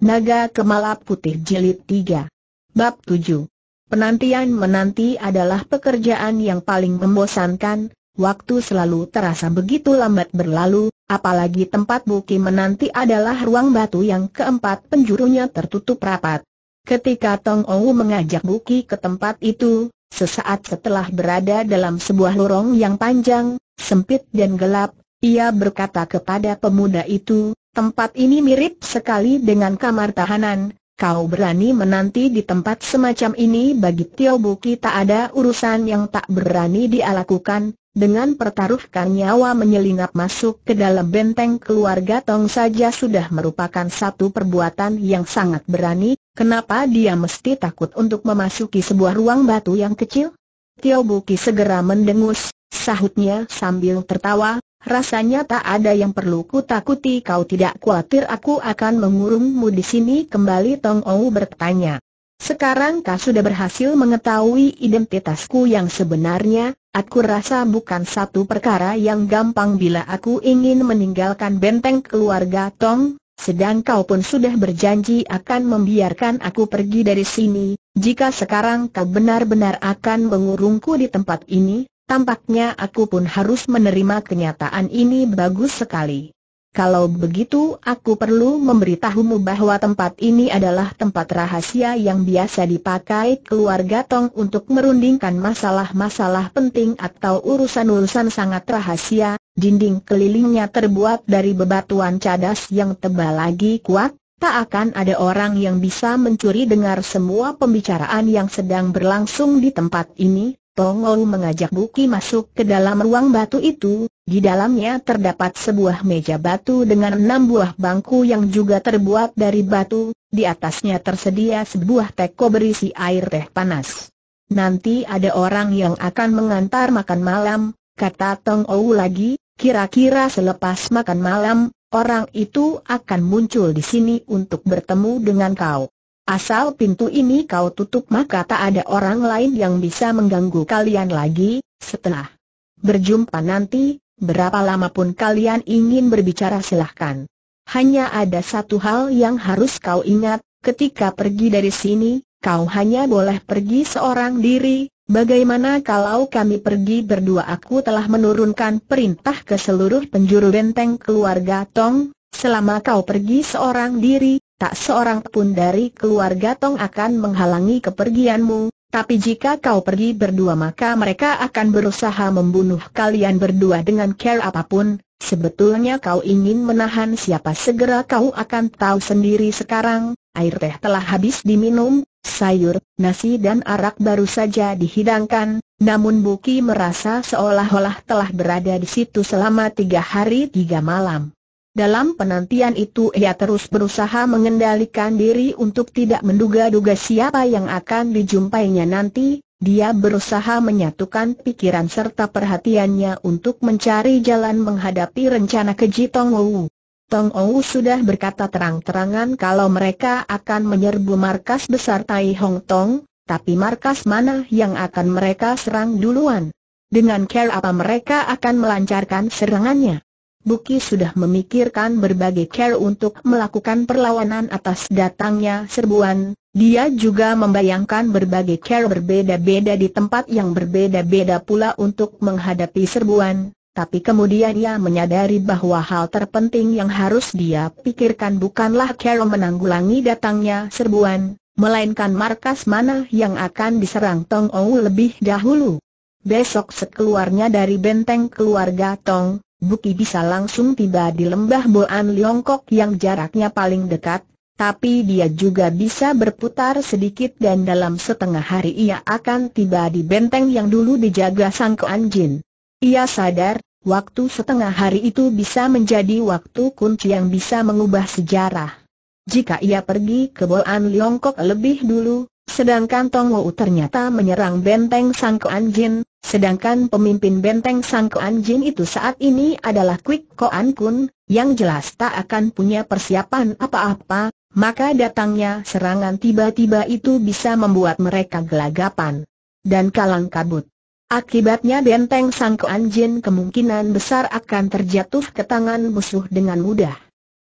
Naga Kemala Putih Jilid 3 Bab 7 Penantian menanti adalah pekerjaan yang paling membosankan, waktu selalu terasa begitu lambat berlalu, apalagi tempat Buki menanti adalah ruang batu yang keempat penjurunya tertutup rapat. Ketika Tong Ou mengajak Buki ke tempat itu, sesaat setelah berada dalam sebuah lorong yang panjang, sempit dan gelap, ia berkata kepada pemuda itu, tempat ini mirip sekali dengan kamar tahanan, kau berani menanti di tempat semacam ini bagi Tio Buki tak ada urusan yang tak berani dia lakukan, dengan pertaruhkan nyawa menyelinap masuk ke dalam benteng keluarga Tong saja sudah merupakan satu perbuatan yang sangat berani, kenapa dia mesti takut untuk memasuki sebuah ruang batu yang kecil? Tio Buki segera mendengus, sahutnya sambil tertawa, Rasanya tak ada yang perlu ku takuti kau tidak khawatir aku akan mengurungmu di sini kembali Tong Ou bertanya. Sekarang kau sudah berhasil mengetahui identitasku yang sebenarnya, aku rasa bukan satu perkara yang gampang bila aku ingin meninggalkan benteng keluarga Tong, sedang kau pun sudah berjanji akan membiarkan aku pergi dari sini, jika sekarang kau benar-benar akan mengurungku di tempat ini, Tampaknya aku pun harus menerima kenyataan ini bagus sekali. Kalau begitu aku perlu memberitahumu bahwa tempat ini adalah tempat rahasia yang biasa dipakai keluarga Tong untuk merundingkan masalah-masalah penting atau urusan-urusan sangat rahasia, dinding kelilingnya terbuat dari bebatuan cadas yang tebal lagi kuat, tak akan ada orang yang bisa mencuri dengar semua pembicaraan yang sedang berlangsung di tempat ini, Tong Ou mengajak Buki masuk ke dalam ruang batu itu, di dalamnya terdapat sebuah meja batu dengan enam buah bangku yang juga terbuat dari batu, di atasnya tersedia sebuah teko berisi air teh panas. Nanti ada orang yang akan mengantar makan malam, kata Tong Ou lagi, kira-kira selepas makan malam, orang itu akan muncul di sini untuk bertemu dengan kau. Asal pintu ini kau tutup maka tak ada orang lain yang bisa mengganggu kalian lagi, setelah berjumpa nanti, berapa lama pun kalian ingin berbicara silahkan. Hanya ada satu hal yang harus kau ingat, ketika pergi dari sini, kau hanya boleh pergi seorang diri, Bagaimana kalau kami pergi berdua? Aku telah menurunkan perintah ke seluruh penjuru benteng keluarga Tong, selama kau pergi seorang diri, tak seorang pun dari keluarga Tong akan menghalangi kepergianmu, tapi jika kau pergi berdua maka mereka akan berusaha membunuh kalian berdua dengan care apa pun, sebetulnya kau ingin menahan siapa segera kau akan tahu sendiri sekarang, air teh telah habis diminum, sayur, nasi dan arak baru saja dihidangkan, namun Buki merasa seolah-olah telah berada di situ selama tiga hari tiga malam. Dalam penantian itu ia terus berusaha mengendalikan diri untuk tidak menduga-duga siapa yang akan dijumpainya nanti, dia berusaha menyatukan pikiran serta perhatiannya untuk mencari jalan menghadapi rencana keji Tong Ou. Tong Ou sudah berkata terang-terangan kalau mereka akan menyerbu markas besar Tai Hong Tong, tapi markas mana yang akan mereka serang duluan? Dengan care apa mereka akan melancarkan serangannya? Buki sudah memikirkan berbagai care untuk melakukan perlawanan atas datangnya serbuan, dia juga membayangkan berbagai care berbeda-beda di tempat yang berbeda-beda pula untuk menghadapi serbuan, tapi kemudian ia menyadari bahwa hal terpenting yang harus dia pikirkan bukanlah care menanggulangi datangnya serbuan, melainkan markas mana yang akan diserang Tong Ou lebih dahulu. Besok sekeluarnya dari benteng keluarga Tong, Buki bisa langsung tiba di lembah Boan Liongkok yang jaraknya paling dekat, tapi dia juga bisa berputar sedikit dan dalam setengah hari ia akan tiba di benteng yang dulu dijaga Sang Jin. Ia sadar, waktu setengah hari itu bisa menjadi waktu kunci yang bisa mengubah sejarah. Jika ia pergi ke Boan Liongkok lebih dulu, Sedangkan Tong Wu ternyata menyerang benteng Sang Jin, sedangkan pemimpin benteng Sang Jin itu saat ini adalah Kwik Koan Kun, yang jelas tak akan punya persiapan apa-apa, maka datangnya serangan tiba-tiba itu bisa membuat mereka gelagapan dan kalang kabut. Akibatnya benteng Sang Jin kemungkinan besar akan terjatuh ke tangan musuh dengan mudah.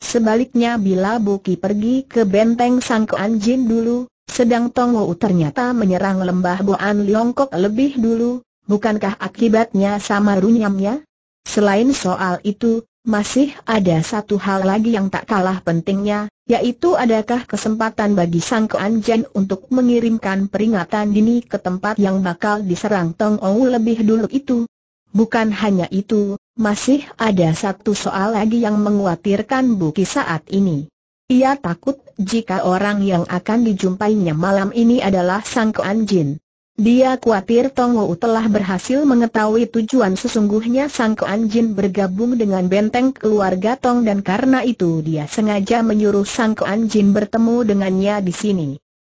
Sebaliknya bila Buki pergi ke benteng Sangkoan Jin dulu, sedang Tong Wu ternyata menyerang lembah Boan Liongkok lebih dulu, bukankah akibatnya sama runyamnya? Selain soal itu, masih ada satu hal lagi yang tak kalah pentingnya, yaitu adakah kesempatan bagi Sang Jen untuk mengirimkan peringatan dini ke tempat yang bakal diserang Tong Ou lebih dulu itu. Bukan hanya itu, masih ada satu soal lagi yang menguatirkan Buki saat ini. Ia takut jika orang yang akan dijumpainya malam ini adalah Sang Jin. Dia khawatir Tong Wu telah berhasil mengetahui tujuan sesungguhnya Sang Kuan Jin bergabung dengan benteng keluarga Tong dan karena itu dia sengaja menyuruh Sang Kuan Jin bertemu dengannya di sini.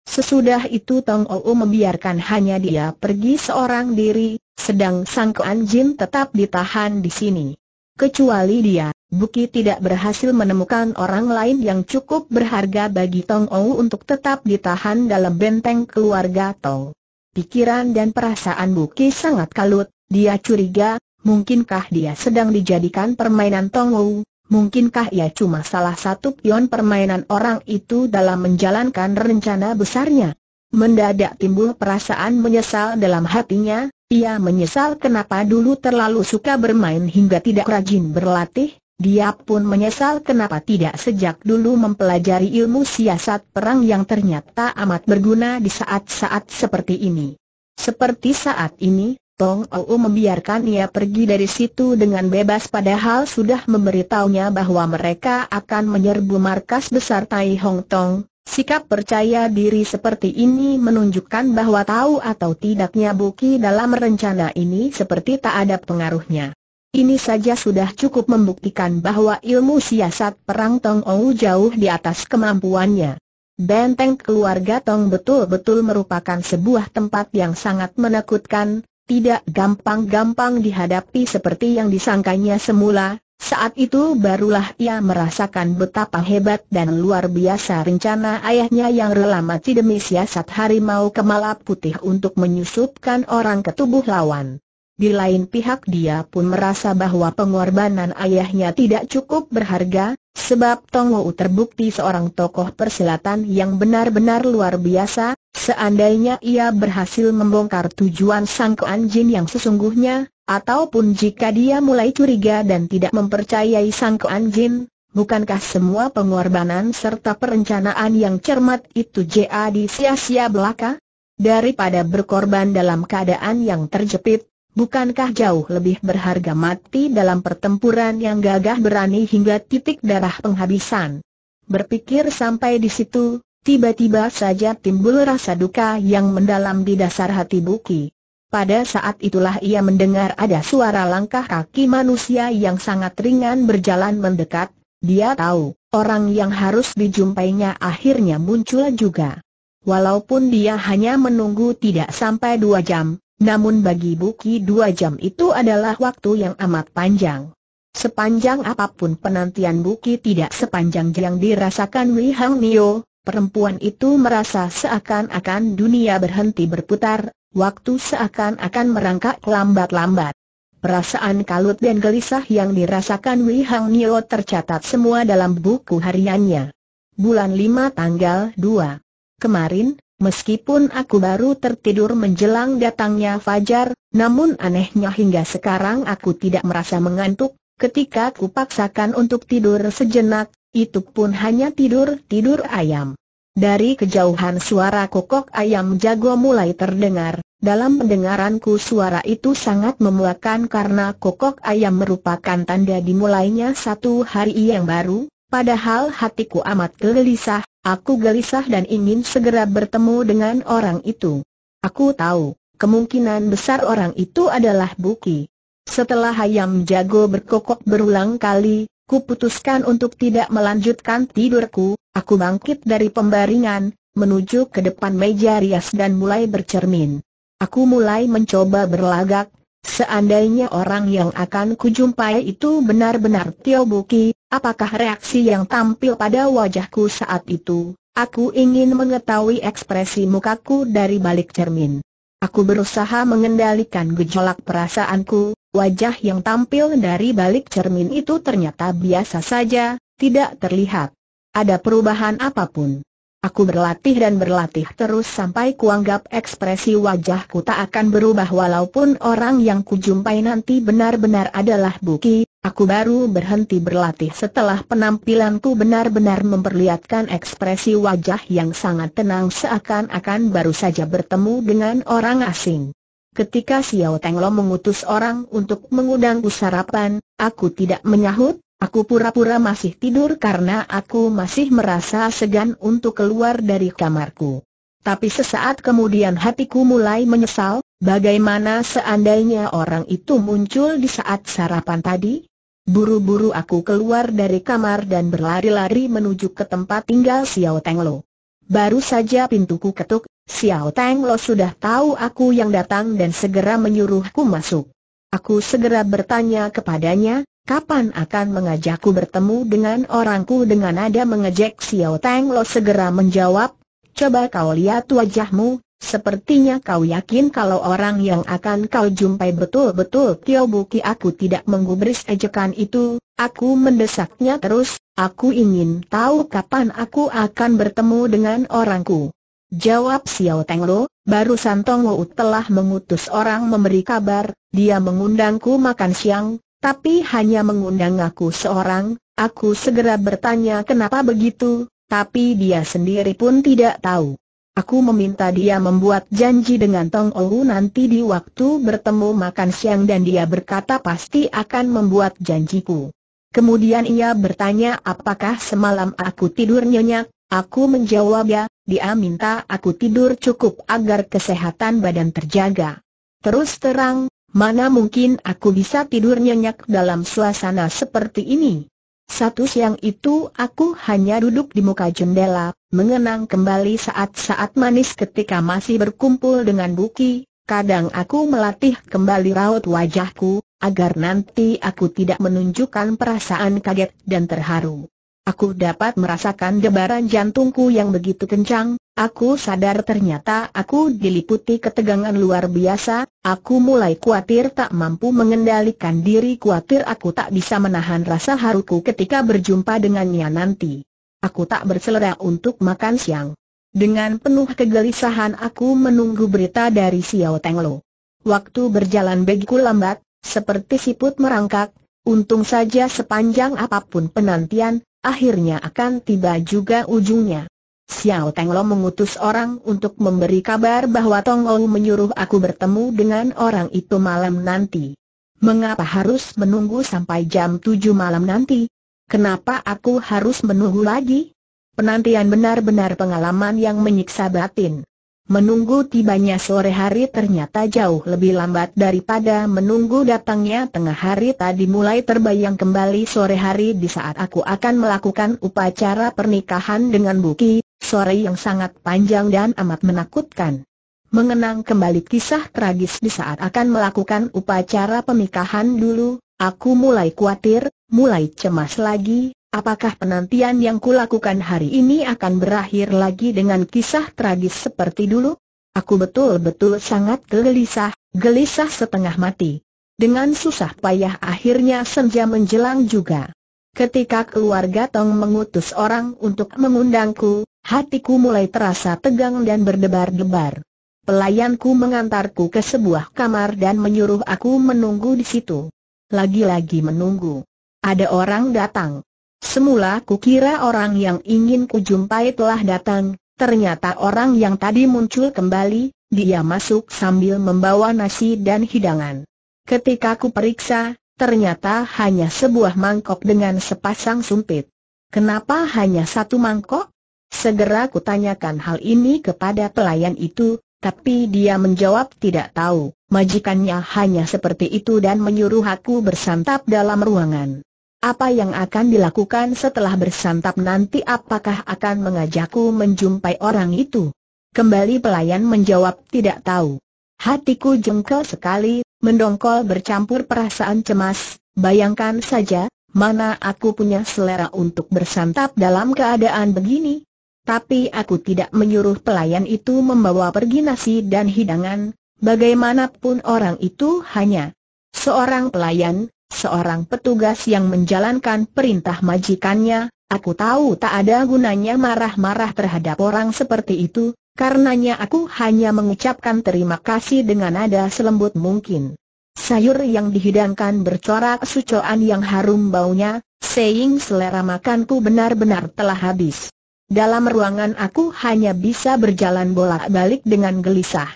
Sesudah itu Tong Ou membiarkan hanya dia pergi seorang diri, sedang Sang Kuan Jin tetap ditahan di sini. Kecuali dia, Buki tidak berhasil menemukan orang lain yang cukup berharga bagi Tong Ou untuk tetap ditahan dalam benteng keluarga Tong. Pikiran dan perasaan Buki sangat kalut, dia curiga, mungkinkah dia sedang dijadikan permainan Tongwu, mungkinkah ia cuma salah satu pion permainan orang itu dalam menjalankan rencana besarnya. Mendadak timbul perasaan menyesal dalam hatinya, ia menyesal kenapa dulu terlalu suka bermain hingga tidak rajin berlatih, dia pun menyesal kenapa tidak sejak dulu mempelajari ilmu siasat perang yang ternyata amat berguna di saat-saat seperti ini. Seperti saat ini, Tong Ou membiarkan ia pergi dari situ dengan bebas padahal sudah memberitahunya bahwa mereka akan menyerbu markas besar Tai Hong Tong. Sikap percaya diri seperti ini menunjukkan bahwa tahu atau tidaknya Buki dalam rencana ini seperti tak ada pengaruhnya. Ini saja sudah cukup membuktikan bahwa ilmu siasat perang Tong Ou jauh di atas kemampuannya. Benteng keluarga Tong betul-betul merupakan sebuah tempat yang sangat menakutkan, tidak gampang-gampang dihadapi seperti yang disangkanya semula, saat itu barulah ia merasakan betapa hebat dan luar biasa rencana ayahnya yang rela mati demi siasat harimau kemala putih untuk menyusupkan orang ke tubuh lawan. Di lain pihak dia pun merasa bahwa pengorbanan ayahnya tidak cukup berharga, sebab Tong Wu terbukti seorang tokoh persilatan yang benar-benar luar biasa, seandainya ia berhasil membongkar tujuan Sang Kuan Jin yang sesungguhnya, ataupun jika dia mulai curiga dan tidak mempercayai Sang Kuan Jin, bukankah semua pengorbanan serta perencanaan yang cermat itu jadi sia-sia belaka? Daripada berkorban dalam keadaan yang terjepit, Bukankah jauh lebih berharga mati dalam pertempuran yang gagah berani hingga titik darah penghabisan? Berpikir sampai di situ, tiba-tiba saja timbul rasa duka yang mendalam di dasar hati Buki. Pada saat itulah ia mendengar ada suara langkah kaki manusia yang sangat ringan berjalan mendekat, dia tahu, orang yang harus dijumpainya akhirnya muncul juga. Walaupun dia hanya menunggu tidak sampai dua jam, namun bagi Buki dua jam itu adalah waktu yang amat panjang. Sepanjang apa pun penantian Buki tidak sepanjang yang dirasakan Wei Hang Nio, perempuan itu merasa seakan-akan dunia berhenti berputar, waktu seakan-akan merangkak lambat-lambat. Perasaan kalut dan gelisah yang dirasakan Wei Hang Nio tercatat semua dalam buku hariannya. Bulan 5 tanggal 2. Kemarin, Meskipun aku baru tertidur menjelang datangnya fajar, namun anehnya hingga sekarang aku tidak merasa mengantuk, ketika ku paksakan untuk tidur sejenak, itu pun hanya tidur-tidur ayam. Dari kejauhan suara kokok ayam jago mulai terdengar, dalam pendengaranku suara itu sangat memuakan karena kokok ayam merupakan tanda dimulainya satu hari yang baru, padahal hatiku amat gelisah, Aku gelisah dan ingin segera bertemu dengan orang itu. Aku tahu, kemungkinan besar orang itu adalah Buki. Setelah ayam jago berkokok berulang kali, kuputuskan untuk tidak melanjutkan tidurku, aku bangkit dari pembaringan, menuju ke depan meja rias dan mulai bercermin. Aku mulai mencoba berlagak, seandainya orang yang akan kujumpai itu benar-benar Tio Buki, Apakah reaksi yang tampil pada wajahku saat itu? Aku ingin mengetahui ekspresi mukaku dari balik cermin. Aku berusaha mengendalikan gejolak perasaanku, wajah yang tampil dari balik cermin itu ternyata biasa saja, tidak terlihat ada perubahan apa pun. Aku berlatih dan berlatih terus sampai kuanggap ekspresi wajahku tak akan berubah walaupun orang yang kujumpai nanti benar-benar adalah Buki, aku baru berhenti berlatih setelah penampilanku benar-benar memperlihatkan ekspresi wajah yang sangat tenang seakan-akan baru saja bertemu dengan orang asing. Ketika Xiao Tenglo mengutus orang untuk mengundangku sarapan, aku tidak menyahut, Aku pura-pura masih tidur karena aku masih merasa segan untuk keluar dari kamarku. Tapi sesaat kemudian hatiku mulai menyesal, bagaimana seandainya orang itu muncul di saat sarapan tadi? Buru-buru aku keluar dari kamar dan berlari-lari menuju ke tempat tinggal Xiao Tenglo. Baru saja pintuku ketuk, Xiao Tenglo sudah tahu aku yang datang dan segera menyuruhku masuk. Aku segera bertanya kepadanya, Kapan akan mengajakku bertemu dengan orangku dengan nada mengejek Xiao Tang Lo segera menjawab, coba kau lihat wajahmu, sepertinya kau yakin kalau orang yang akan kau jumpai betul-betul Tio Buki aku tidak menggubris ejekan itu, aku mendesaknya terus, aku ingin tahu kapan aku akan bertemu dengan orangku. Jawab Xiao Teng Lo, barusan Tong Wu telah mengutus orang memberi kabar, dia mengundangku makan siang, tapi hanya mengundang aku seorang, aku segera bertanya kenapa begitu, tapi dia sendiri pun tidak tahu. Aku meminta dia membuat janji dengan Tong Ou nanti di waktu bertemu makan siang dan dia berkata pasti akan membuat janjiku. Kemudian ia bertanya apakah semalam aku tidur nyenyak, aku menjawab ya, dia minta aku tidur cukup agar kesehatan badan terjaga. Terus terang, Mana mungkin aku bisa tidur nyenyak dalam suasana seperti ini? Satu siang itu aku hanya duduk di muka jendela, mengenang kembali saat-saat manis ketika masih berkumpul dengan Buki. Kadang aku melatih kembali raut wajahku, agar nanti aku tidak menunjukkan perasaan kaget dan terharu. Aku dapat merasakan debaran jantungku yang begitu kencang, aku sadar ternyata aku diliputi ketegangan luar biasa, aku mulai khawatir tak mampu mengendalikan diri khawatir aku tak bisa menahan rasa haruku ketika berjumpa dengannya nanti. Aku tak berselera untuk makan siang. Dengan penuh kegelisahan aku menunggu berita dari Xiao Tenglo. Waktu berjalan begitu lambat, seperti siput merangkak, untung saja sepanjang apa pun penantian, akhirnya akan tiba juga ujungnya. Xiao Tenglo mengutus orang untuk memberi kabar bahwa Tong Ou menyuruh aku bertemu dengan orang itu malam nanti. Mengapa harus menunggu sampai jam 7 malam nanti? Kenapa aku harus menunggu lagi? Penantian benar-benar pengalaman yang menyiksa batin. Menunggu tibanya sore hari ternyata jauh lebih lambat daripada menunggu datangnya tengah hari tadi mulai terbayang kembali sore hari di saat aku akan melakukan upacara pernikahan dengan Buki, sore yang sangat panjang dan amat menakutkan. Mengenang kembali kisah tragis di saat akan melakukan upacara pernikahan dulu, aku mulai khawatir, mulai cemas lagi, Apakah penantian yang kulakukan hari ini akan berakhir lagi dengan kisah tragis seperti dulu? Aku betul-betul sangat gelisah, gelisah setengah mati. Dengan susah payah akhirnya senja menjelang juga. Ketika keluarga Tong mengutus orang untuk mengundangku, hatiku mulai terasa tegang dan berdebar-debar. Pelayanku mengantarku ke sebuah kamar dan menyuruh aku menunggu di situ. Lagi-lagi menunggu. Ada orang datang. Semula kukira orang yang ingin kujumpai telah datang, ternyata orang yang tadi muncul kembali, dia masuk sambil membawa nasi dan hidangan. Ketika ku periksa, ternyata hanya sebuah mangkok dengan sepasang sumpit. Kenapa hanya satu mangkok? Segera kutanyakan hal ini kepada pelayan itu, tapi dia menjawab tidak tahu, majikannya hanya seperti itu dan menyuruh aku bersantap dalam ruangan. Apa yang akan dilakukan setelah bersantap nanti apakah akan mengajakku menjumpai orang itu? Kembali pelayan menjawab tidak tahu. Hatiku jengkel sekali, mendongkol bercampur perasaan cemas, bayangkan saja, mana aku punya selera untuk bersantap dalam keadaan begini. Tapi aku tidak menyuruh pelayan itu membawa pergi nasi dan hidangan, bagaimanapun orang itu hanya seorang pelayan, seorang petugas yang menjalankan perintah majikannya, aku tahu tak ada gunanya marah-marah terhadap orang seperti itu, karenanya aku hanya mengucapkan terima kasih dengan nada selembut mungkin. Sayur yang dihidangkan bercorak sucoan yang harum baunya, saying selera makanku benar-benar telah habis. Dalam ruangan aku hanya bisa berjalan bolak-balik dengan gelisah.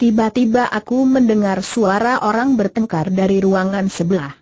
Tiba-tiba aku mendengar suara orang bertengkar dari ruangan sebelah.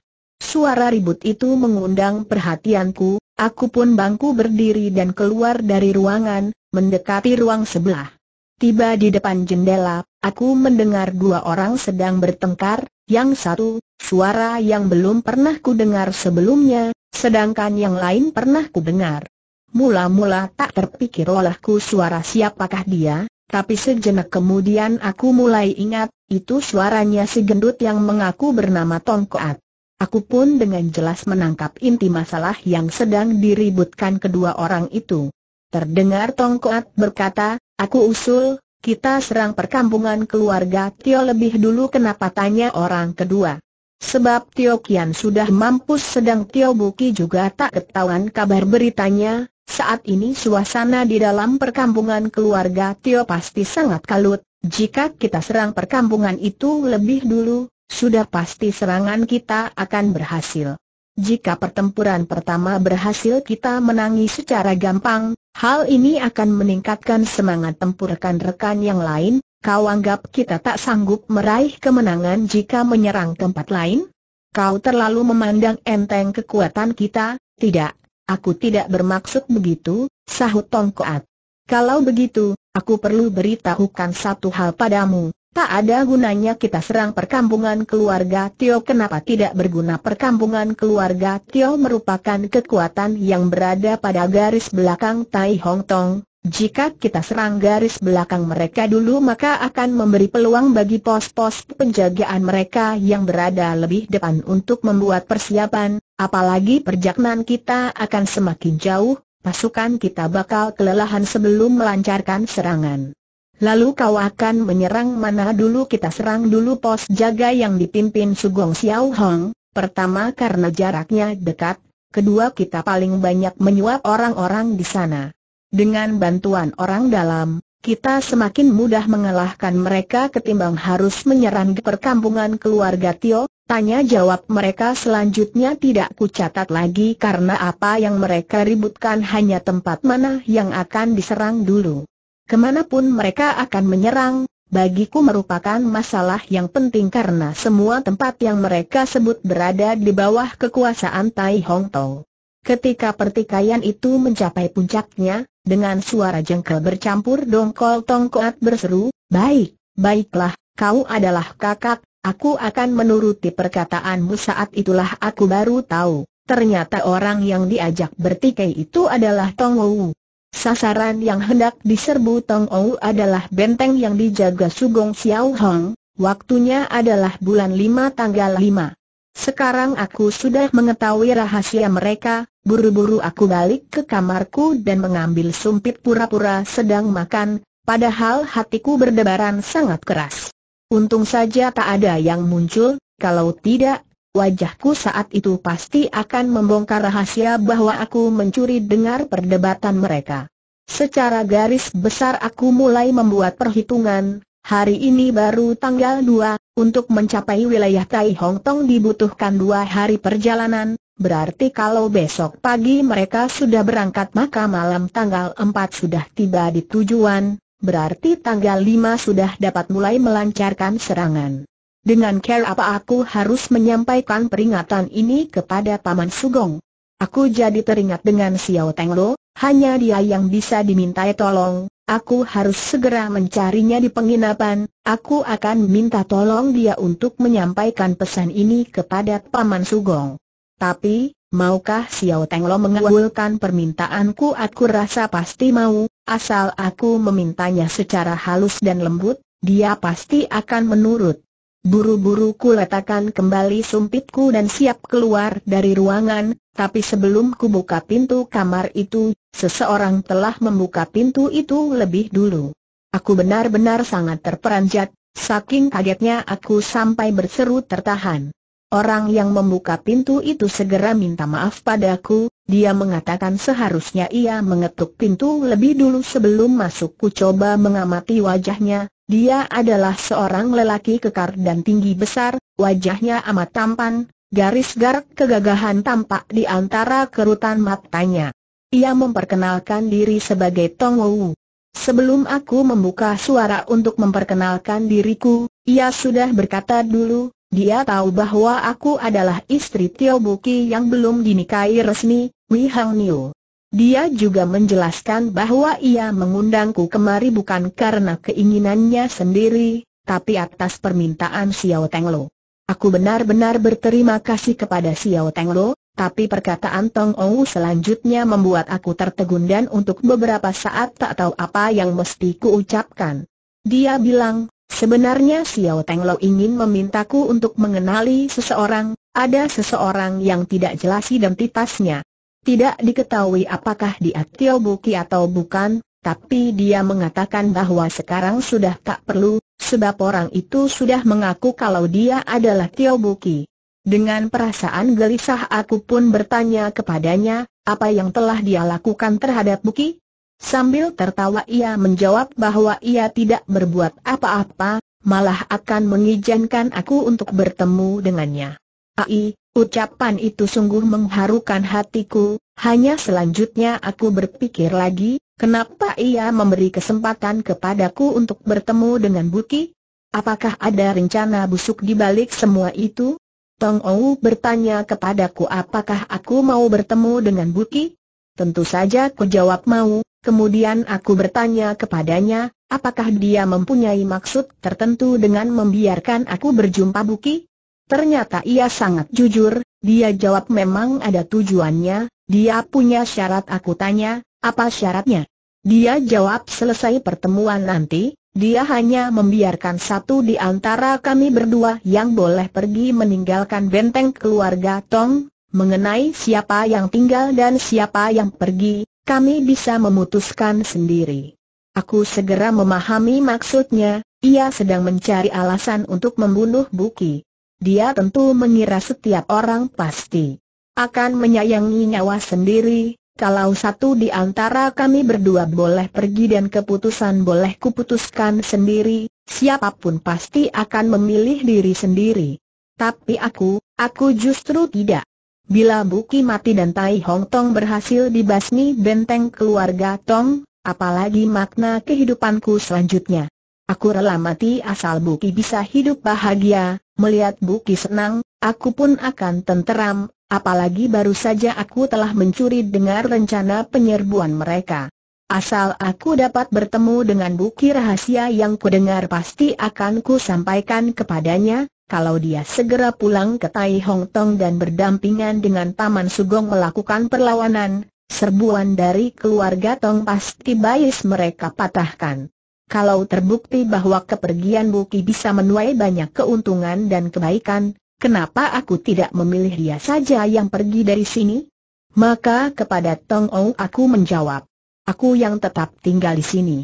Suara ribut itu mengundang perhatianku, aku pun bangku berdiri dan keluar dari ruangan, mendekati ruang sebelah. Tiba di depan jendela, aku mendengar dua orang sedang bertengkar, yang satu, suara yang belum pernah ku dengar sebelumnya, sedangkan yang lain pernah ku dengar. Mula-mula tak terpikir olehku suara siapakah dia, tapi sejenak kemudian aku mulai ingat, itu suaranya si gendut yang mengaku bernama Tongkoat. Aku pun dengan jelas menangkap inti masalah yang sedang diributkan kedua orang itu. Terdengar Tongkoat berkata, aku usul, kita serang perkampungan keluarga Tio lebih dulu kenapa tanya orang kedua. Sebab Tio Kian sudah mampus sedang Tio Buki juga tak ketahuan kabar beritanya, saat ini suasana di dalam perkampungan keluarga Tio pasti sangat kalut, jika kita serang perkampungan itu lebih dulu, sudah pasti serangan kita akan berhasil. Jika pertempuran pertama berhasil kita menangi secara gampang, hal ini akan meningkatkan semangat tempur rekan-rekan yang lain, kau anggap kita tak sanggup meraih kemenangan jika menyerang tempat lain? Kau terlalu memandang enteng kekuatan kita, tidak, Aku tidak bermaksud begitu, sahut Tong Koat. Kalau begitu, aku perlu beritahukan satu hal padamu. Tak ada gunanya kita serang perkampungan keluarga Tio. Kenapa tidak berguna perkampungan keluarga Tio merupakan kekuatan yang berada pada garis belakang Tai Hong Tong? Jika kita serang garis belakang mereka dulu maka akan memberi peluang bagi pos-pos penjagaan mereka yang berada lebih depan untuk membuat persiapan, apalagi perjalanan kita akan semakin jauh, pasukan kita bakal kelelahan sebelum melancarkan serangan. Lalu kau akan menyerang mana dulu kita serang dulu pos jaga yang dipimpin Sugong Xiao Hong, pertama karena jaraknya dekat, kedua kita paling banyak menyuap orang-orang di sana. Dengan bantuan orang dalam, kita semakin mudah mengalahkan mereka ketimbang harus menyerang di perkampungan keluarga Tio. Tanya jawab mereka selanjutnya tidak kucatat lagi karena apa yang mereka ributkan hanya tempat mana yang akan diserang dulu. Ke mana pun mereka akan menyerang, bagiku merupakan masalah yang penting karena semua tempat yang mereka sebut berada di bawah kekuasaan Tai Hong Tong. Ketika pertikaian itu mencapai puncaknya, dengan suara jengkel bercampur dongkol tongkoat berseru, baik, baiklah, kau adalah kakak, aku akan menuruti perkataanmu saat itulah aku baru tahu, ternyata orang yang diajak bertikai itu adalah Tong Ou. Sasaran yang hendak diserbu Tong Ou adalah benteng yang dijaga Sugong Xiao Hong, waktunya adalah bulan 5 tanggal 5. Sekarang aku sudah mengetahui rahasia mereka, buru-buru aku balik ke kamarku dan mengambil sumpit pura-pura sedang makan, padahal hatiku berdebaran sangat keras. Untung saja tak ada yang muncul, kalau tidak, wajahku saat itu pasti akan membongkar rahasia bahwa aku mencuri dengar perdebatan mereka. Secara garis besar aku mulai membuat perhitungan, hari ini baru tanggal 2, untuk mencapai wilayah Tai Hong Tong dibutuhkan dua hari perjalanan, berarti kalau besok pagi mereka sudah berangkat maka malam tanggal 4 sudah tiba di tujuan, berarti tanggal 5 sudah dapat mulai melancarkan serangan. Dengan care apa aku harus menyampaikan peringatan ini kepada Paman Sugong? Aku jadi teringat dengan Xiao Tenglo, hanya dia yang bisa dimintai tolong, Aku harus segera mencarinya di penginapan, aku akan minta tolong dia untuk menyampaikan pesan ini kepada Paman Sugong. Tapi, maukah Xiao Tenglo mengabulkan permintaanku? Aku rasa pasti mau, asal aku memintanya secara halus dan lembut, dia pasti akan menurut. Buru-buru ku letakkan kembali sumpitku dan siap keluar dari ruangan, tapi sebelum ku buka pintu kamar itu, seseorang telah membuka pintu itu lebih dulu. Aku benar-benar sangat terperanjat, saking kagetnya aku sampai berseru tertahan. Orang yang membuka pintu itu segera minta maaf padaku, dia mengatakan seharusnya ia mengetuk pintu lebih dulu sebelum masuk ku coba mengamati wajahnya, dia adalah seorang lelaki kekar dan tinggi besar, wajahnya amat tampan, garis garak kegagahan tampak di antara kerutan matanya. Ia memperkenalkan diri sebagai Tong Wu. Sebelum aku membuka suara untuk memperkenalkan diriku, ia sudah berkata dulu, dia tahu bahwa aku adalah istri Tio Buki yang belum dinikahi resmi, Wei Hang Niu. Dia juga menjelaskan bahwa ia mengundangku kemari bukan karena keinginannya sendiri, tapi atas permintaan Xiao Tenglo. Aku benar-benar berterima kasih kepada Xiao Tenglo, tapi perkataan Tong Ou selanjutnya membuat aku tertegun dan untuk beberapa saat tak tahu apa yang mesti kuucapkan. Dia bilang, Sebenarnya Xiao Tenglo ingin memintaku untuk mengenali seseorang, ada seseorang yang tidak jelas identitasnya. Tidak diketahui apakah dia Tio Buki atau bukan, tapi dia mengatakan bahwa sekarang sudah tak perlu, sebab orang itu sudah mengaku kalau dia adalah Tio Buki. Dengan perasaan gelisah aku pun bertanya kepadanya, apa yang telah dia lakukan terhadap Buki? Sambil tertawa ia menjawab bahwa ia tidak berbuat apa-apa, malah akan mengizinkan aku untuk bertemu dengannya. Ai, ucapan itu sungguh mengharukan hatiku, hanya selanjutnya aku berpikir lagi, kenapa ia memberi kesempatan kepadaku untuk bertemu dengan Buki? Apakah ada rencana busuk di balik semua itu? Tong Ou bertanya kepadaku apakah aku mau bertemu dengan Buki? Tentu saja ku jawab mau, Kemudian aku bertanya kepadanya, apakah dia mempunyai maksud tertentu dengan membiarkan aku berjumpa Buki? Ternyata ia sangat jujur, dia jawab memang ada tujuannya, dia punya syarat aku tanya, apa syaratnya? Dia jawab selesai pertemuan nanti, dia hanya membiarkan satu di antara kami berdua yang boleh pergi meninggalkan benteng keluarga Tong, mengenai siapa yang tinggal dan siapa yang pergi, kami bisa memutuskan sendiri. Aku segera memahami maksudnya, ia sedang mencari alasan untuk membunuh Buki. Dia tentu mengira setiap orang pasti akan menyayangi nyawa sendiri, kalau satu di antara kami berdua boleh pergi dan keputusan boleh kuputuskan sendiri, siapa pun pasti akan memilih diri sendiri. Tapi aku, aku justru tidak. Bila Buki mati dan Tai Hong Tong berhasil dibasmi benteng keluarga Tong, apalagi makna kehidupanku selanjutnya. Aku rela mati asal Buki bisa hidup bahagia, melihat Buki senang, aku pun akan tenteram, apalagi baru saja aku telah mencuri dengar rencana penyerbuan mereka. Asal aku dapat bertemu dengan Buki rahasia yang kudengar pasti akan ku sampaikan kepadanya, kalau dia segera pulang ke Tai Hong Tong dan berdampingan dengan Paman Sugong melakukan perlawanan, serbuan dari keluarga Tong pasti bias mereka patahkan. Kalau terbukti bahwa kepergian Buki bisa menuai banyak keuntungan dan kebaikan, kenapa aku tidak memilih dia saja yang pergi dari sini? Maka kepada Tong Ou aku menjawab, aku yang tetap tinggal di sini.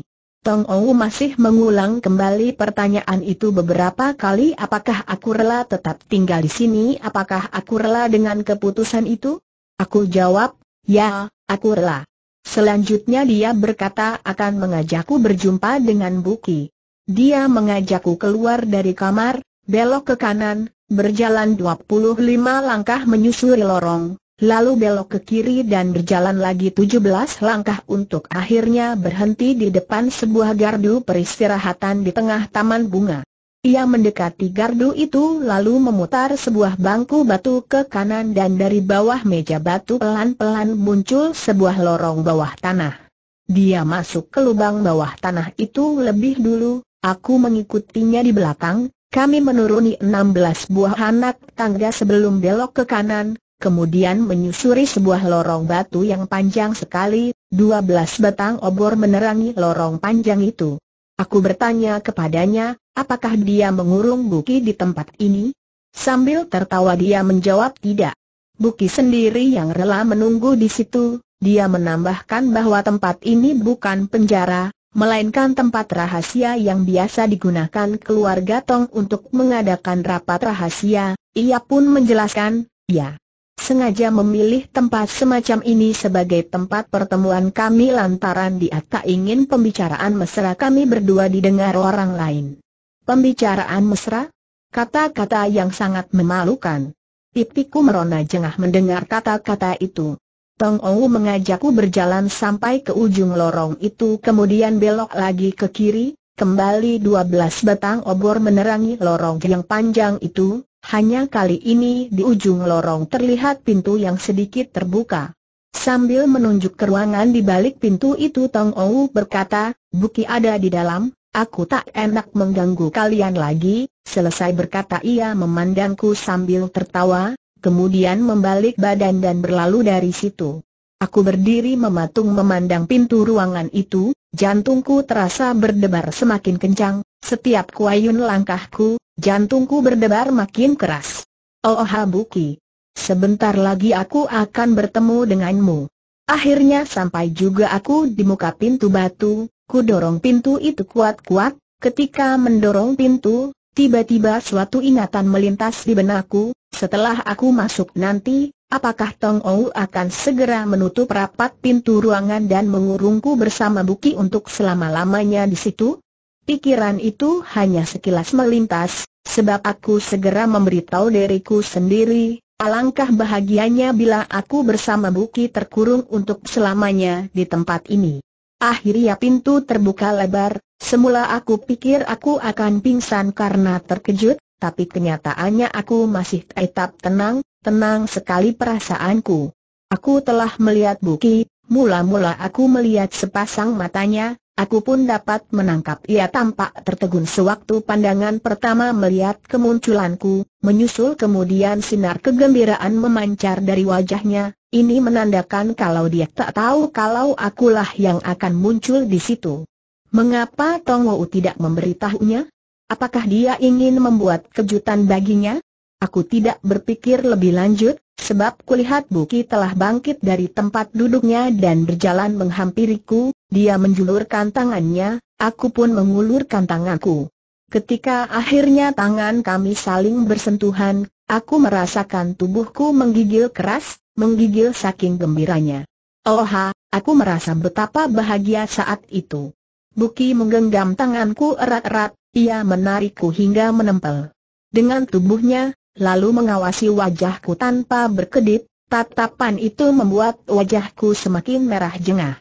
Tong Ou masih mengulang kembali pertanyaan itu beberapa kali apakah aku rela tetap tinggal di sini apakah aku rela dengan keputusan itu? Aku jawab, ya, aku rela. Selanjutnya dia berkata akan mengajakku berjumpa dengan Buki. Dia mengajakku keluar dari kamar, belok ke kanan, berjalan 25 langkah menyusuri lorong, lalu belok ke kiri dan berjalan lagi 17 langkah untuk akhirnya berhenti di depan sebuah gardu peristirahatan di tengah taman bunga. Ia mendekati gardu itu lalu memutar sebuah bangku batu ke kanan dan dari bawah meja batu pelan-pelan muncul sebuah lorong bawah tanah. Dia masuk ke lubang bawah tanah itu lebih dulu, aku mengikutinya di belakang, kami menuruni 16 buah anak tangga sebelum belok ke kanan, kemudian menyusuri sebuah lorong batu yang panjang sekali, dua belas batang obor menerangi lorong panjang itu. Aku bertanya kepadanya, apakah dia mengurung Buki di tempat ini? Sambil tertawa dia menjawab tidak. Buki sendiri yang rela menunggu di situ, dia menambahkan bahwa tempat ini bukan penjara, melainkan tempat rahasia yang biasa digunakan keluarga Tong untuk mengadakan rapat rahasia. Ia pun menjelaskan, ya. Sengaja memilih tempat semacam ini sebagai tempat pertemuan kami lantaran dia tak ingin pembicaraan mesra kami berdua didengar orang lain. Pembicaraan mesra? Kata-kata yang sangat memalukan. Pipiku merona jengah mendengar kata-kata itu. Tong Ou mengajakku berjalan sampai ke ujung lorong itu kemudian belok lagi ke kiri, kembali 12 batang obor menerangi lorong yang panjang itu, hanya kali ini di ujung lorong terlihat pintu yang sedikit terbuka. Sambil menunjuk ke ruangan di balik pintu itu Tong Ou berkata, Buki ada di dalam, Aku tak enak mengganggu kalian lagi, selesai berkata ia memandangku sambil tertawa, kemudian membalik badan dan berlalu dari situ. Aku berdiri mematung memandang pintu ruangan itu, jantungku terasa berdebar semakin kencang, setiap kuayun langkahku, jantungku berdebar makin keras. Oh Habuki, sebentar lagi aku akan bertemu denganmu. Akhirnya sampai juga aku di muka pintu batu, Ku dorong pintu itu kuat-kuat, ketika mendorong pintu, tiba-tiba suatu ingatan melintas di benakku, setelah aku masuk nanti, apakah Tong Ou akan segera menutup rapat pintu ruangan dan mengurungku bersama Buki untuk selama-lamanya di situ? Pikiran itu hanya sekilas melintas, sebab aku segera memberitahu diriku sendiri, alangkah bahagianya bila aku bersama Buki terkurung untuk selamanya di tempat ini. Akhirnya pintu terbuka lebar, semula aku pikir aku akan pingsan karena terkejut, tapi kenyataannya aku masih tetap tenang, tenang sekali perasaanku. Aku telah melihat Buki, mula-mula aku melihat sepasang matanya, aku pun dapat menangkap ia tampak tertegun sewaktu pandangan pertama melihat kemunculanku, menyusul kemudian sinar kegembiraan memancar dari wajahnya, ini menandakan kalau dia tak tahu kalau akulah yang akan muncul di situ. Mengapa Tong Wu tidak memberitahunya? Apakah dia ingin membuat kejutan baginya? Aku tidak berpikir lebih lanjut, sebab kulihat Buki telah bangkit dari tempat duduknya dan berjalan menghampiriku, dia menjulurkan tangannya, aku pun mengulurkan tanganku. Ketika akhirnya tangan kami saling bersentuhan, aku merasakan tubuhku menggigil keras, menggigil saking gembiranya. Oh ha, aku merasa betapa bahagia saat itu. Buki menggenggam tanganku erat-erat, ia menarikku hingga menempel. Dengan tubuhnya, lalu mengawasi wajahku tanpa berkedip, tatapan itu membuat wajahku semakin merah jengah.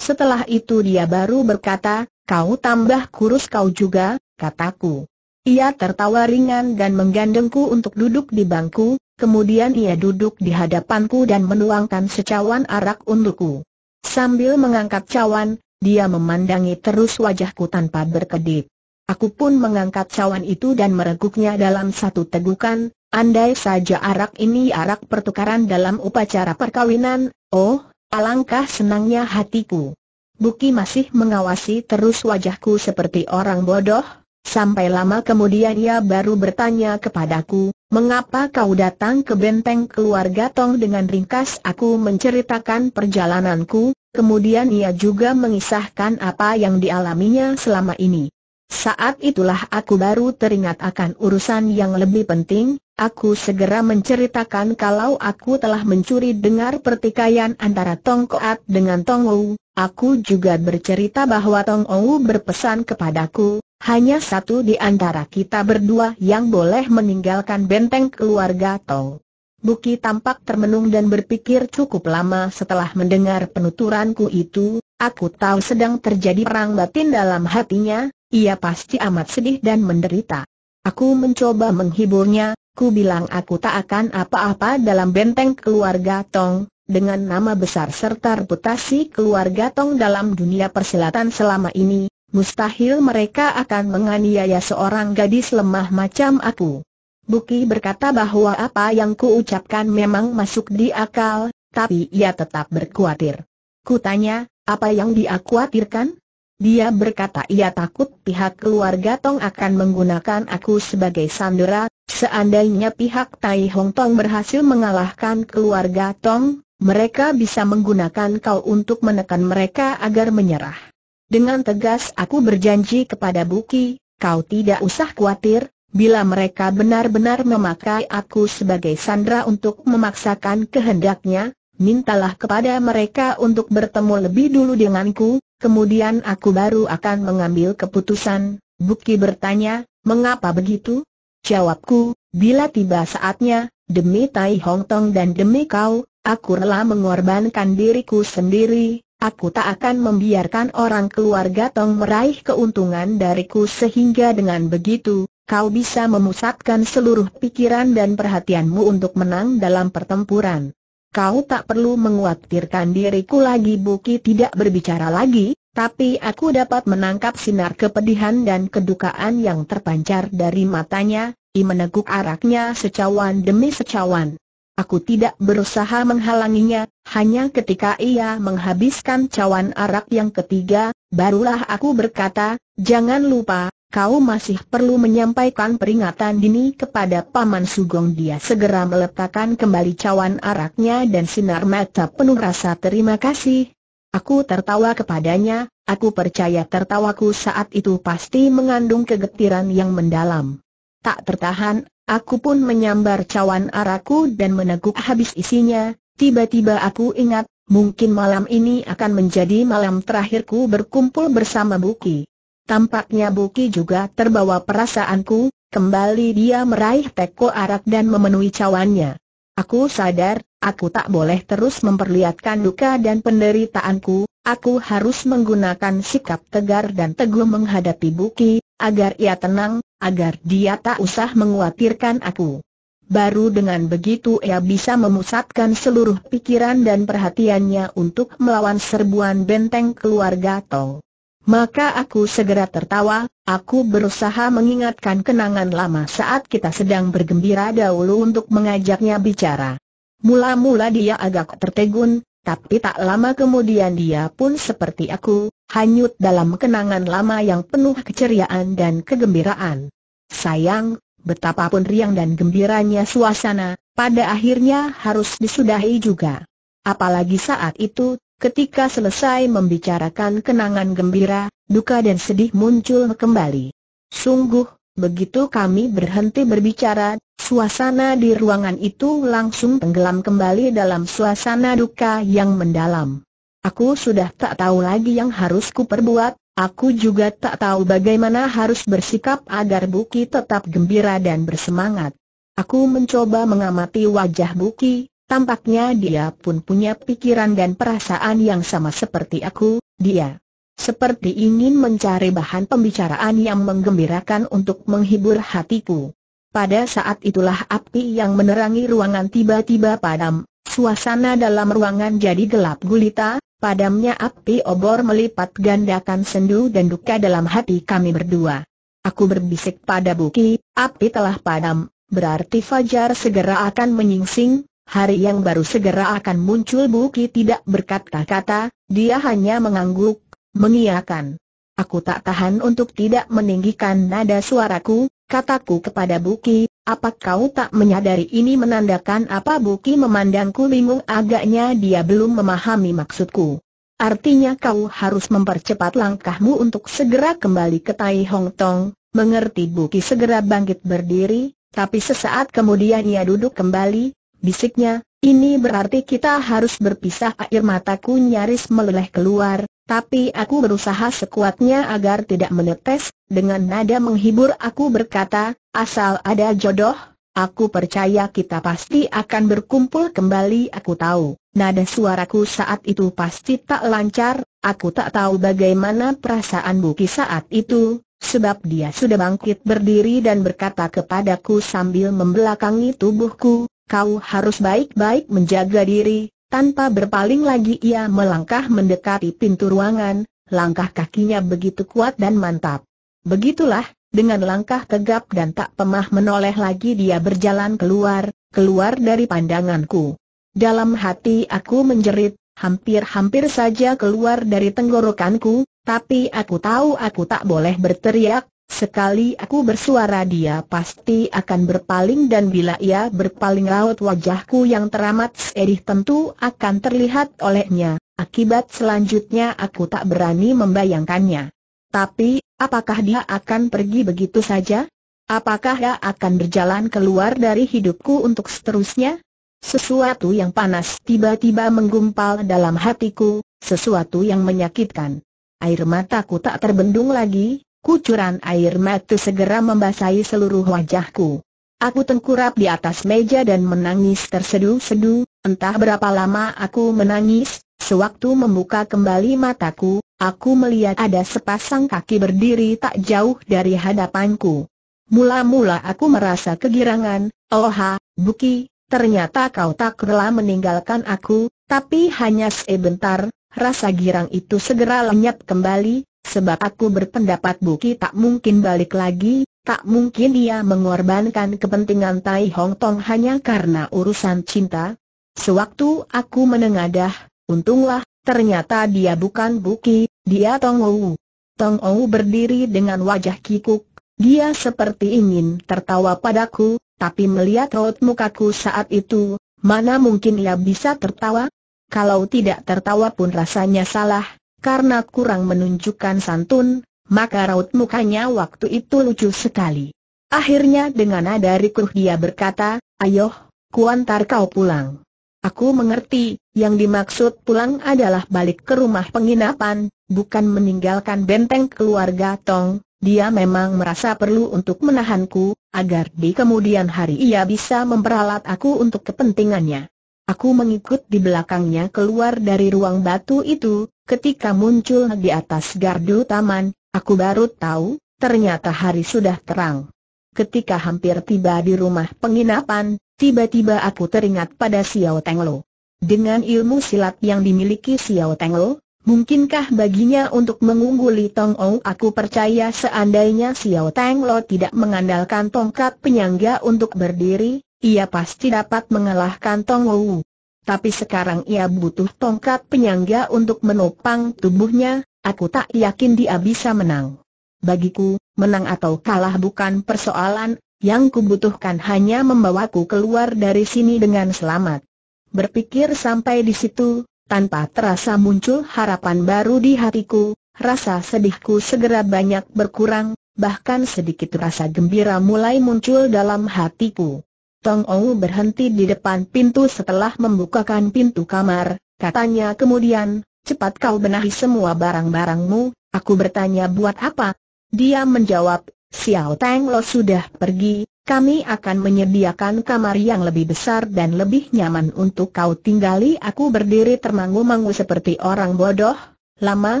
Setelah itu dia baru berkata, kau tambah kurus kau juga, kataku. Ia tertawa ringan dan menggandengku untuk duduk di bangku, kemudian ia duduk di hadapanku dan menuangkan secawan arak untukku. Sambil mengangkat cawan, dia memandangi terus wajahku tanpa berkedip. Aku pun mengangkat cawan itu dan mereguknya dalam satu tegukan, andai saja arak ini arak pertukaran dalam upacara perkawinan, oh, alangkah senangnya hatiku. Buki masih mengawasi terus wajahku seperti orang bodoh, Sampai lama kemudian ia baru bertanya kepadaku, mengapa kau datang ke benteng keluarga Tong dengan ringkas aku menceritakan perjalananku, kemudian ia juga mengisahkan apa yang dialaminya selama ini. Saat itulah aku baru teringat akan urusan yang lebih penting, aku segera menceritakan kalau aku telah mencuri dengar pertikaian antara Tong Koat dengan Tong Wu, aku juga bercerita bahwa Tong Wu berpesan kepadaku, hanya satu di antara kita berdua yang boleh meninggalkan benteng keluarga Tong. Buki tampak termenung dan berpikir cukup lama setelah mendengar penuturanku itu, aku tahu sedang terjadi perang batin dalam hatinya, ia pasti amat sedih dan menderita. Aku mencoba menghiburnya, ku bilang aku tak akan apa-apa dalam benteng keluarga Tong, dengan nama besar serta reputasi keluarga Tong dalam dunia persilatan selama ini, Mustahil mereka akan menganiaya seorang gadis lemah macam aku. Buki berkata bahwa apa yang kuucapkan memang masuk di akal, tapi ia tetap berkhawatir. Kutanya, apa yang dia khawatirkan? Dia berkata ia takut pihak keluarga Tong akan menggunakan aku sebagai sandera, seandainya pihak Tai Hong Tong berhasil mengalahkan keluarga Tong, mereka bisa menggunakan kau untuk menekan mereka agar menyerah. Dengan tegas aku berjanji kepada Buki, kau tidak usah khawatir, bila mereka benar-benar memakai aku sebagai sandra untuk memaksakan kehendaknya, mintalah kepada mereka untuk bertemu lebih dulu denganku, kemudian aku baru akan mengambil keputusan. Buki bertanya, mengapa begitu? Jawabku, bila tiba saatnya, demi Tai Hong Tong dan demi kau, aku rela mengorbankan diriku sendiri, aku tak akan membiarkan orang keluarga Tong meraih keuntungan dariku sehingga dengan begitu, kau bisa memusatkan seluruh pikiran dan perhatianmu untuk menang dalam pertempuran. Kau tak perlu menguatirkan diriku lagi Buki tidak berbicara lagi, tapi aku dapat menangkap sinar kepedihan dan kedukaan yang terpancar dari matanya, I meneguk araknya secawan demi secawan. Aku tidak berusaha menghalanginya, hanya ketika ia menghabiskan cawan arak yang ketiga, barulah aku berkata, jangan lupa, kau masih perlu menyampaikan peringatan dini kepada Paman Sugong dia segera meletakkan kembali cawan araknya dan sinar mata penuh rasa terima kasih, Aku tertawa kepadanya, aku percaya tertawaku saat itu pasti mengandung kegetiran yang mendalam. Tak tertahan, aku pun menyambar cawan araku dan meneguk habis isinya, tiba-tiba aku ingat, mungkin malam ini akan menjadi malam terakhirku berkumpul bersama Buki. Tampaknya Buki juga terbawa perasaanku, kembali dia meraih teko arak dan memenuhi cawannya. Aku sadar, aku tak boleh terus memperlihatkan duka dan penderitaanku, aku harus menggunakan sikap tegar dan teguh menghadapi Buki, agar ia tenang, agar dia tak usah menguatirkan aku. Baru dengan begitu ia bisa memusatkan seluruh pikiran dan perhatiannya untuk melawan serbuan benteng keluarga Tong. Maka aku segera tertawa, aku berusaha mengingatkan kenangan lama saat kita sedang bergembira dahulu untuk mengajaknya bicara. Mula-mula dia agak tertegun, tapi tak lama kemudian dia pun seperti aku, hanyut dalam kenangan lama yang penuh keceriaan dan kegembiraan. Sayang, betapapun riang dan gembiranya suasana, pada akhirnya harus disudahi juga. Apalagi saat itu, Ketika selesai membicarakan kenangan gembira, duka dan sedih muncul kembali. Sungguh, begitu kami berhenti berbicara, suasana di ruangan itu langsung tenggelam kembali dalam suasana duka yang mendalam. Aku sudah tak tahu lagi yang harus kuperbuat, aku juga tak tahu bagaimana harus bersikap agar Buki tetap gembira dan bersemangat. Aku mencoba mengamati wajah Buki, Tampaknya dia pun punya pikiran dan perasaan yang sama seperti aku, dia seperti ingin mencari bahan pembicaraan yang menggembirakan untuk menghibur hatiku. Pada saat itulah api yang menerangi ruangan tiba-tiba padam, suasana dalam ruangan jadi gelap gulita, padamnya api obor melipat gandakan sendu dan duka dalam hati kami berdua. Aku berbisik pada Buki, api telah padam, berarti Fajar segera akan menyingsing, Hari yang baru segera akan muncul Buki tidak berkata-kata, dia hanya mengangguk, mengiyakan. Aku tak tahan untuk tidak meninggikan nada suaraku, kataku kepada Buki, apa kau tak menyadari ini menandakan apa Buki memandangku bingung agaknya dia belum memahami maksudku. Artinya kau harus mempercepat langkahmu untuk segera kembali ke Tai Hong Tong, mengerti Buki segera bangkit berdiri, tapi sesaat kemudian ia duduk kembali, bisiknya, ini berarti kita harus berpisah. Air mataku nyaris meleleh keluar, tapi aku berusaha sekuatnya agar tidak menetes, dengan nada menghibur aku berkata, asal ada jodoh, aku percaya kita pasti akan berkumpul kembali. Aku tahu. Nada suaraku saat itu pasti tak lancar, aku tak tahu bagaimana perasaan Buki saat itu, sebab dia sudah bangkit berdiri dan berkata kepadaku sambil membelakangi tubuhku, kau harus baik-baik menjaga diri, tanpa berpaling lagi ia melangkah mendekati pintu ruangan, langkah kakinya begitu kuat dan mantap. Begitulah, dengan langkah tegap dan tak pemah menoleh lagi dia berjalan keluar, keluar dari pandanganku. Dalam hati aku menjerit, hampir-hampir saja keluar dari tenggorokanku, tapi aku tahu aku tak boleh berteriak, Sekali aku bersuara dia pasti akan berpaling dan bila ia berpaling raut wajahku yang teramat sedih tentu akan terlihat olehnya. akibat selanjutnya aku tak berani membayangkannya. Tapi, apakah dia akan pergi begitu saja? Apakah dia akan berjalan keluar dari hidupku untuk seterusnya? Sesuatu yang panas tiba-tiba menggumpal dalam hatiku, sesuatu yang menyakitkan. Air mataku tak terbendung lagi, kucuran air mata segera membasahi seluruh wajahku. Aku tengkurap di atas meja dan menangis terseduh-seduh, entah berapa lama aku menangis, Sewaktu membuka kembali mataku, aku melihat ada sepasang kaki berdiri tak jauh dari hadapanku. Mula-mula aku merasa kegirangan, Oha, Buki, ternyata kau tak rela meninggalkan aku, tapi hanya sebentar, rasa girang itu segera lenyap kembali, sebab aku berpendapat Buki tak mungkin balik lagi, tak mungkin ia mengorbankan kepentingan Tai Hong Tong hanya karena urusan cinta. Sewaktu aku menengadah, Untunglah, ternyata dia bukan Buki, dia Tong Ou. Tong Ou berdiri dengan wajah kikuk, dia seperti ingin tertawa padaku, tapi melihat raut mukaku saat itu, mana mungkin ia bisa tertawa? Kalau tidak tertawa pun rasanya salah, karena kurang menunjukkan santun, maka raut mukanya waktu itu lucu sekali. Akhirnya dengan nada rikuh dia berkata, ayo, kuantar kau pulang. Aku mengerti, yang dimaksud pulang adalah balik ke rumah penginapan, bukan meninggalkan benteng keluarga Tong. Dia memang merasa perlu untuk menahanku, agar di kemudian hari ia bisa memperalat aku untuk kepentingannya. Aku mengikut di belakangnya keluar dari ruang batu itu, ketika muncul di atas gardu taman, aku baru tahu, ternyata hari sudah terang. Ketika hampir tiba di rumah penginapan, Tiba-tiba aku teringat pada Xiao Tenglo. Dengan ilmu silat yang dimiliki Xiao Tenglo, mungkinkah baginya untuk mengungguli Tong Ou? Aku percaya seandainya Xiao Tenglo tidak mengandalkan tongkat penyangga untuk berdiri, ia pasti dapat mengalahkan Tong Ou. Tapi sekarang ia butuh tongkat penyangga untuk menopang tubuhnya, aku tak yakin dia bisa menang. Bagiku, menang atau kalah bukan persoalan, yang kubutuhkan hanya membawaku keluar dari sini dengan selamat. Berpikir sampai di situ, tanpa terasa muncul harapan baru di hatiku, rasa sedihku segera banyak berkurang, bahkan sedikit rasa gembira mulai muncul dalam hatiku. Tong Ou berhenti di depan pintu setelah membukakan pintu kamar, katanya kemudian, cepat kau benahi semua barang-barangmu, aku bertanya buat apa? Dia menjawab, Xiao Tang Lo sudah pergi, kami akan menyediakan kamar yang lebih besar dan lebih nyaman untuk kau tinggali. Aku berdiri termangu-mangu seperti orang bodoh, lama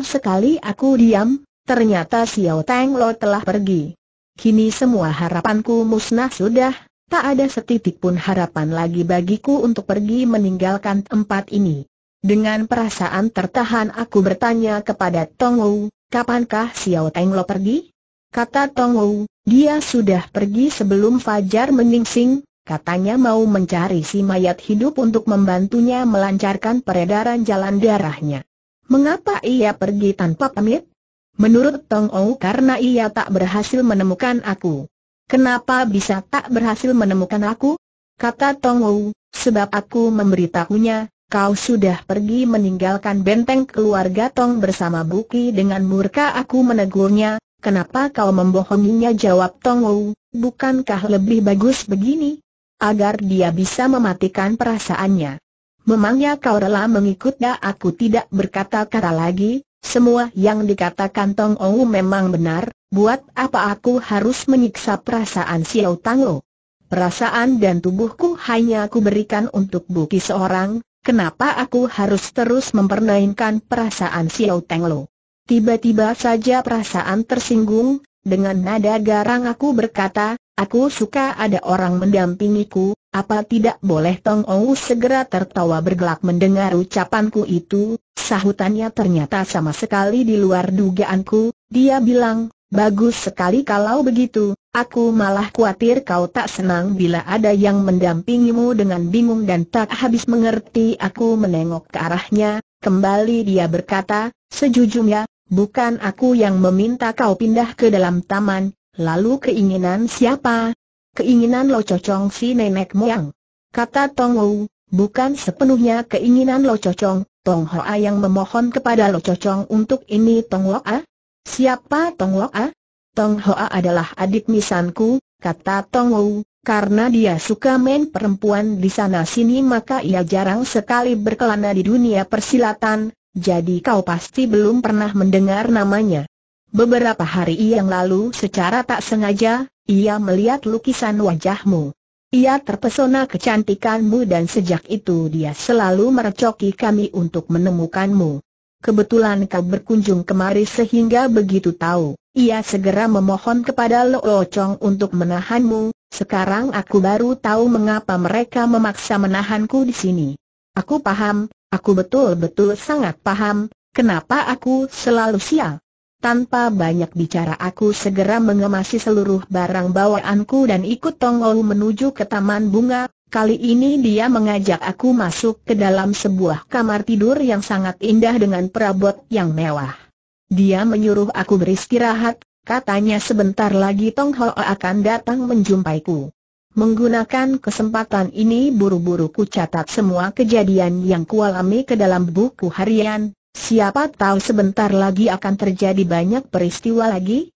sekali aku diam, ternyata Xiao Tang Lo telah pergi. Kini semua harapanku musnah sudah, tak ada setitik pun harapan lagi bagiku untuk pergi meninggalkan tempat ini. Dengan perasaan tertahan aku bertanya kepada Tong Wu, kapankah Xiao Teng Lo pergi? Kata Tong Wu, dia sudah pergi sebelum Fajar menyingsing, katanya mau mencari si mayat hidup untuk membantunya melancarkan peredaran jalan darahnya. Mengapa ia pergi tanpa pamit? Menurut Tong Wu karena ia tak berhasil menemukan aku. Kenapa bisa tak berhasil menemukan aku? Kata Tong Wu, sebab aku memberitahunya, kau sudah pergi meninggalkan benteng keluarga Tong bersama Buki dengan murka aku menegurnya, Kenapa kau membohonginya jawab Tong Wu, bukankah lebih bagus begini? Agar dia bisa mematikan perasaannya. Memangnya kau rela mengikutnya aku tidak berkata-kata lagi, semua yang dikatakan Tong Wu memang benar, buat apa aku harus menyiksa perasaan Xiao Tang Perasaan dan tubuhku hanya aku berikan untuk Buki seorang, kenapa aku harus terus mempermainkan perasaan Xiao Tang Tiba-tiba saja perasaan tersinggung, dengan nada garang aku berkata, aku suka ada orang mendampingiku, apa tidak boleh Tong Ou segera tertawa bergelak mendengar ucapanku itu, sahutannya ternyata sama sekali di luar dugaanku, dia bilang, bagus sekali kalau begitu, aku malah khawatir kau tak senang bila ada yang mendampingimu dengan bingung dan tak habis mengerti aku menengok ke arahnya, kembali dia berkata, sejujurnya, bukan aku yang meminta kau pindah ke dalam taman, lalu keinginan siapa? Keinginan lo cocong si nenek moyang. Kata Tong Wu, bukan sepenuhnya keinginan lo cocong, Tong Hoa yang memohon kepada Lo Cocong untuk ini Tong Hoa? Siapa Tong Hoa? Tong Hoa adalah adik misanku, kata Tong Wu, karena dia suka main perempuan di sana sini maka ia jarang sekali berkelana di dunia persilatan, jadi kau pasti belum pernah mendengar namanya. Beberapa hari yang lalu secara tak sengaja, ia melihat lukisan wajahmu. Ia terpesona kecantikanmu dan sejak itu dia selalu merecoki kami untuk menemukanmu. Kebetulan kau berkunjung kemari sehingga begitu tahu. Ia segera memohon kepada Lo Chong untuk menahanmu, sekarang aku baru tahu mengapa mereka memaksa menahanku di sini. Aku paham, aku betul-betul sangat paham, kenapa aku selalu sial. Tanpa banyak bicara aku segera mengemasi seluruh barang bawaanku dan ikut Tongol menuju ke taman bunga. Kali ini dia mengajak aku masuk ke dalam sebuah kamar tidur yang sangat indah dengan perabot yang mewah. Dia menyuruh aku beristirahat, katanya sebentar lagi Tong Ho akan datang menjumpaiku. Menggunakan kesempatan ini buru-buru ku catat semua kejadian yang kualami ke dalam buku harian, Siapa tahu sebentar lagi akan terjadi banyak peristiwa lagi?